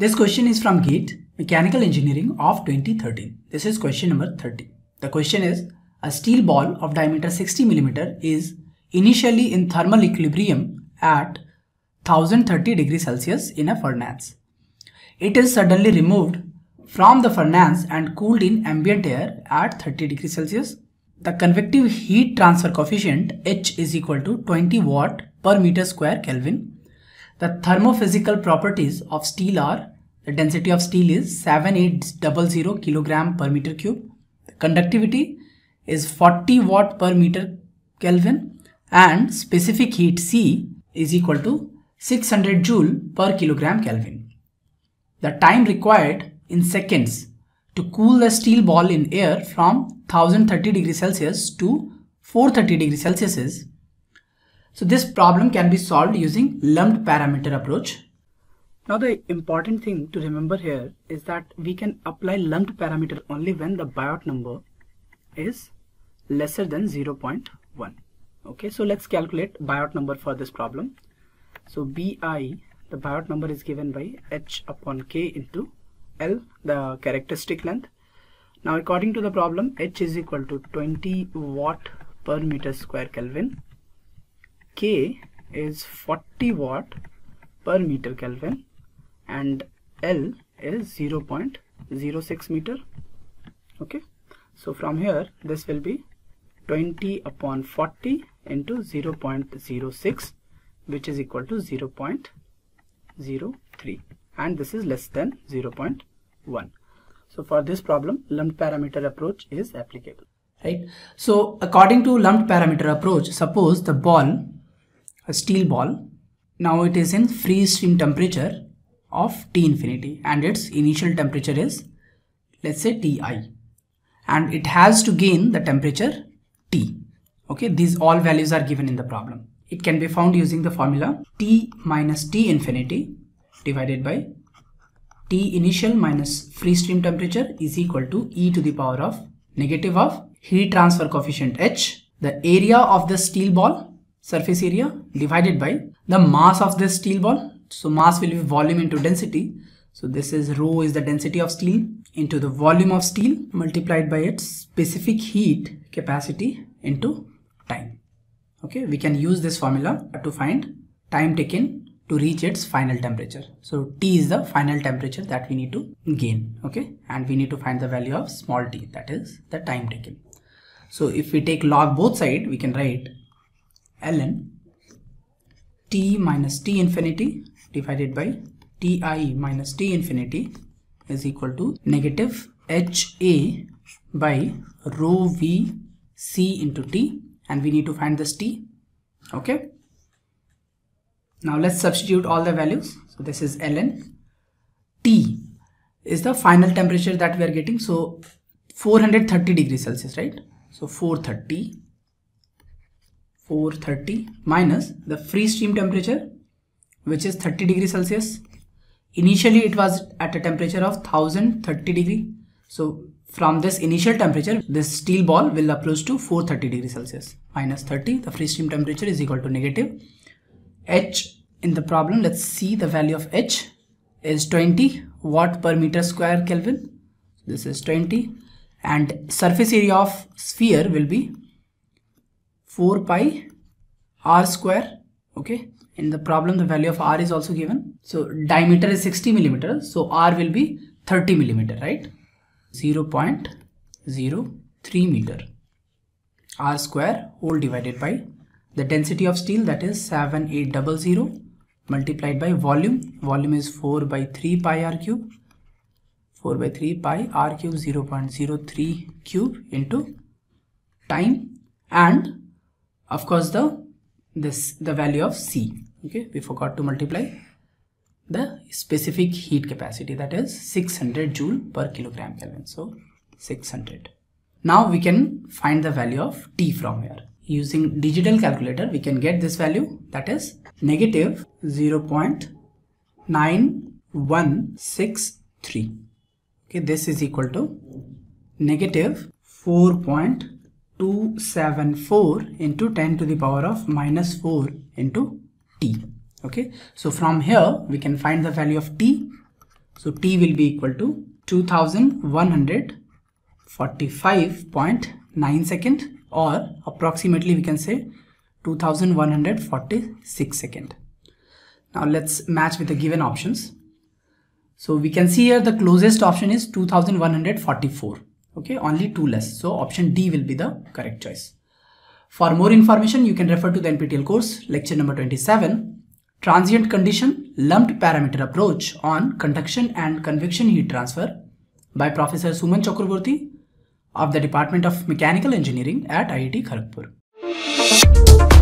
This question is from GATE Mechanical Engineering of 2013. This is question number 30. The question is a steel ball of diameter 60 mm is initially in thermal equilibrium at 1030 degrees Celsius in a furnace. It is suddenly removed from the furnace and cooled in ambient air at 30 degrees Celsius. The convective heat transfer coefficient H is equal to 20 watt per meter square Kelvin the thermophysical properties of steel are the density of steel is 7800 kilogram per meter cube. The conductivity is 40 watt per meter Kelvin and specific heat C is equal to 600 joule per kilogram Kelvin. The time required in seconds to cool the steel ball in air from 1030 degrees Celsius to 430 degrees Celsius is so this problem can be solved using lumped parameter approach. Now the important thing to remember here is that we can apply lumped parameter only when the Biot number is lesser than 0.1. Okay, so let's calculate Biot number for this problem. So Bi, the Biot number is given by H upon K into L, the characteristic length. Now according to the problem, H is equal to 20 watt per meter square Kelvin K is 40 watt per meter Kelvin and L is 0.06 meter. Okay? So from here this will be 20 upon 40 into 0.06 which is equal to 0.03 and this is less than 0.1 so for this problem lumped parameter approach is applicable. Right? So according to lumped parameter approach suppose the ball a steel ball. Now it is in free stream temperature of T infinity and its initial temperature is let's say Ti and it has to gain the temperature T. Okay, these all values are given in the problem. It can be found using the formula T minus T infinity divided by T initial minus free stream temperature is equal to e to the power of negative of heat transfer coefficient H, the area of the steel ball surface area divided by the mass of this steel ball. So mass will be volume into density. So this is rho is the density of steel into the volume of steel multiplied by its specific heat capacity into time. Okay, we can use this formula to find time taken to reach its final temperature. So T is the final temperature that we need to gain. Okay, and we need to find the value of small t that is the time taken. So if we take log both side, we can write ln t minus t infinity divided by ti minus t infinity is equal to negative ha by rho v c into t and we need to find this t. Okay? Now let's substitute all the values. So this is ln. T is the final temperature that we are getting. So 430 degrees celsius right? So 430 430 minus the free stream temperature which is 30 degrees Celsius. Initially it was at a temperature of 1030 degree. So from this initial temperature this steel ball will approach to 430 degrees Celsius minus 30 the free stream temperature is equal to negative H in the problem let's see the value of H is 20 watt per meter square Kelvin this is 20 and surface area of sphere will be 4 pi r square okay? In the problem the value of r is also given. So diameter is 60 millimeter so r will be 30 millimeter right? 0 0.03 meter. R square whole divided by the density of steel that is 7800 multiplied by volume. Volume is 4 by 3 pi r cube. 4 by 3 pi r cube 0.03 cube into time. And of course the this the value of c. Okay we forgot to multiply the specific heat capacity that is 600 joule per kilogram kelvin. So 600 now we can find the value of t from here. Using digital calculator we can get this value that is negative 0.9163 okay this is equal to negative 4. 274 into 10 to the power of minus 4 into t okay so from here we can find the value of t So T will be equal to 2145.9 second or approximately we can say 2146 second. Now let's match with the given options. So we can see here the closest option is 2144. Okay, only two less. So option D will be the correct choice. For more information, you can refer to the NPTEL course, lecture number 27, Transient Conduction Lumped Parameter Approach on Conduction and Convection Heat Transfer by Professor Suman Chakraborty of the Department of Mechanical Engineering at IIT Kharagpur.